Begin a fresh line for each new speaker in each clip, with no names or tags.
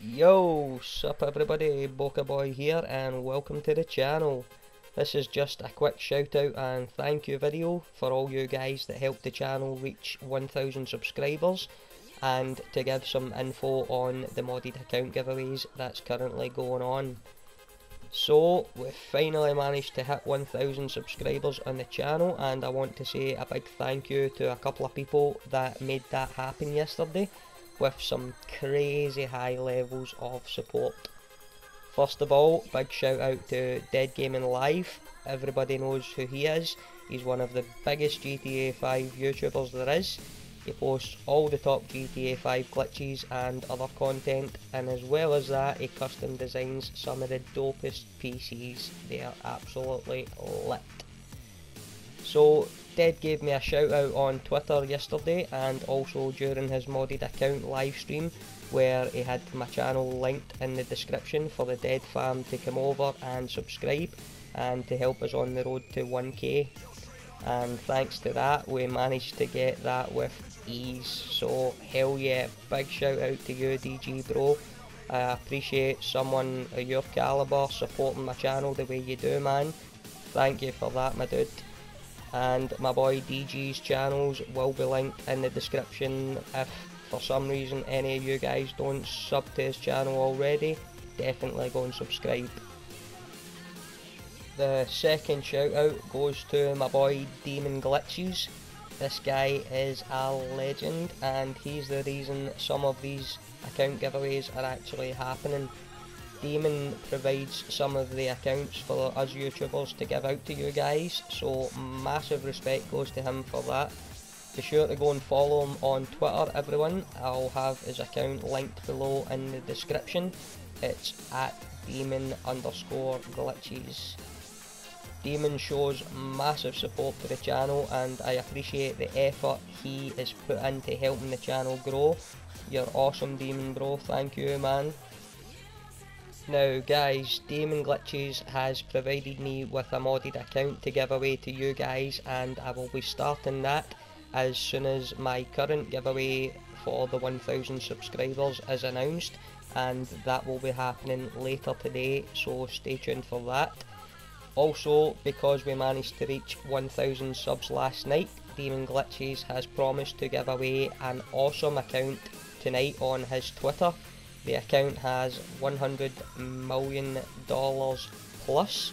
Yo, sup everybody, Boca Bhoy here and welcome to the channel. This is just a quick shout out and thank you video for all you guys that helped the channel reach 1000 subscribers and to give some info on the modded account giveaways that's currently going on. So, we finally managed to hit 1000 subscribers on the channel and I want to say a big thank you to a couple of people that made that happen yesterday with some crazy high levels of support. First of all, big shout out to Dead Gaming Live. Everybody knows who he is. He's one of the biggest GTA 5 YouTubers there is. He posts all the top GTA 5 glitches and other content, and as well as that, he custom designs some of the dopest PCs. They are absolutely lit. So, Dead gave me a shout out on Twitter yesterday and also during his modded account live stream where he had my channel linked in the description for the Dead fam to come over and subscribe and to help us on the road to 1k and thanks to that we managed to get that with ease. So hell yeah. Big shout out to you DG bro. I appreciate someone of your caliber supporting my channel the way you do man. Thank you for that my dude and my boy DG's channels will be linked in the description if for some reason any of you guys don't sub to his channel already definitely go and subscribe. The second shout out goes to my boy Demon Glitches. This guy is a legend and he's the reason some of these account giveaways are actually happening Demon provides some of the accounts for us YouTubers to give out to you guys, so massive respect goes to him for that. Be sure to go and follow him on Twitter everyone, I'll have his account linked below in the description. It's at demon underscore glitches. Demon shows massive support to the channel and I appreciate the effort he is put into helping the channel grow. You're awesome Demon bro, thank you man. Now guys, Demon Glitches has provided me with a modded account to give away to you guys and I will be starting that as soon as my current giveaway for the 1000 subscribers is announced and that will be happening later today so stay tuned for that. Also because we managed to reach 1000 subs last night, Demon Glitches has promised to give away an awesome account tonight on his Twitter the account has 100 million dollars plus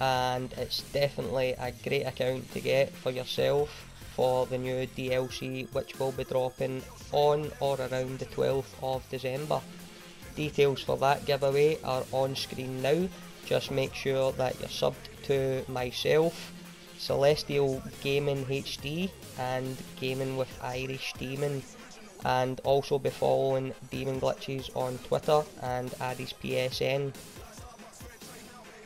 and it's definitely a great account to get for yourself for the new DLC which will be dropping on or around the 12th of December. Details for that giveaway are on screen now, just make sure that you're subbed to myself, Celestial Gaming HD and Gaming with Irish Demon and also be following Demon Glitches on Twitter and Addy's PSN.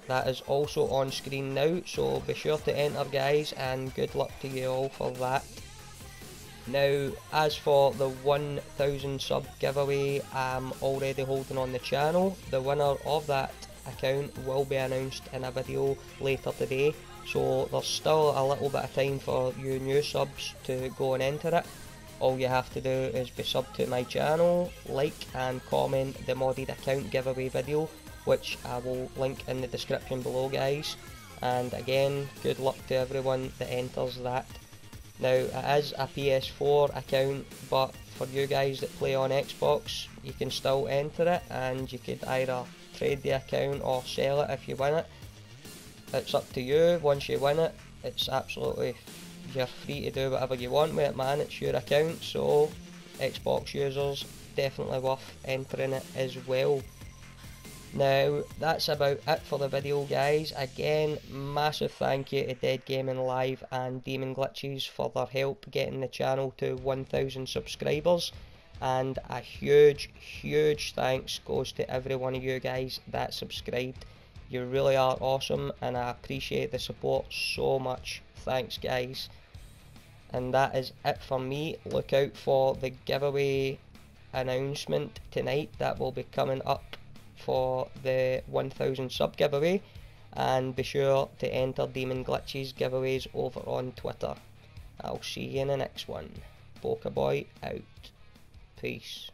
That is also on screen now, so be sure to enter guys and good luck to you all for that. Now, as for the 1000 sub giveaway I'm already holding on the channel, the winner of that account will be announced in a video later today, so there's still a little bit of time for you new subs to go and enter it all you have to do is be sub to my channel, like and comment the modded account giveaway video which I will link in the description below guys and again good luck to everyone that enters that. Now it is a PS4 account but for you guys that play on Xbox you can still enter it and you could either trade the account or sell it if you win it. It's up to you once you win it, it's absolutely you're free to do whatever you want with it man, it's your account so Xbox users definitely worth entering it as well. Now that's about it for the video guys, again massive thank you to Dead Gaming Live and Demon Glitches for their help getting the channel to 1000 subscribers and a huge huge thanks goes to every one of you guys that subscribed. You really are awesome and I appreciate the support so much. Thanks guys and that is it for me look out for the giveaway announcement tonight that will be coming up for the 1000 sub giveaway and be sure to enter Demon Glitches giveaways over on Twitter. I'll see you in the next one. Boca Bhoy out. Peace.